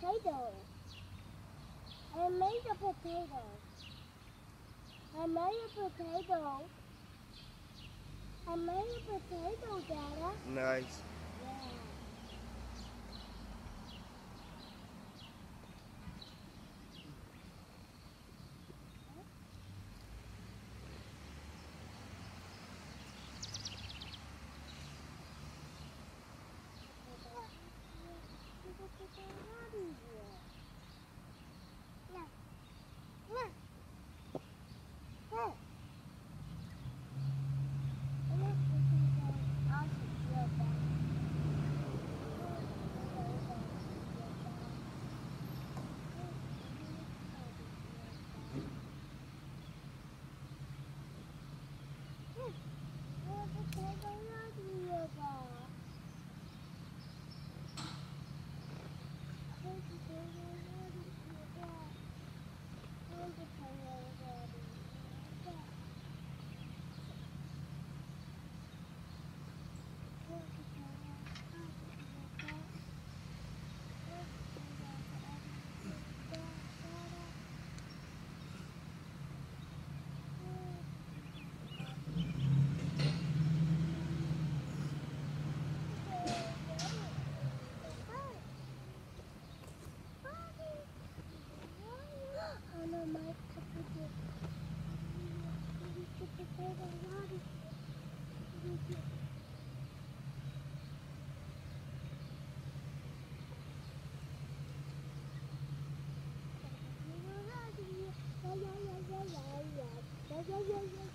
potato. I made a potato. I made a potato. I made a potato, Dada. Nice. Yeah. yeah, yeah, yeah.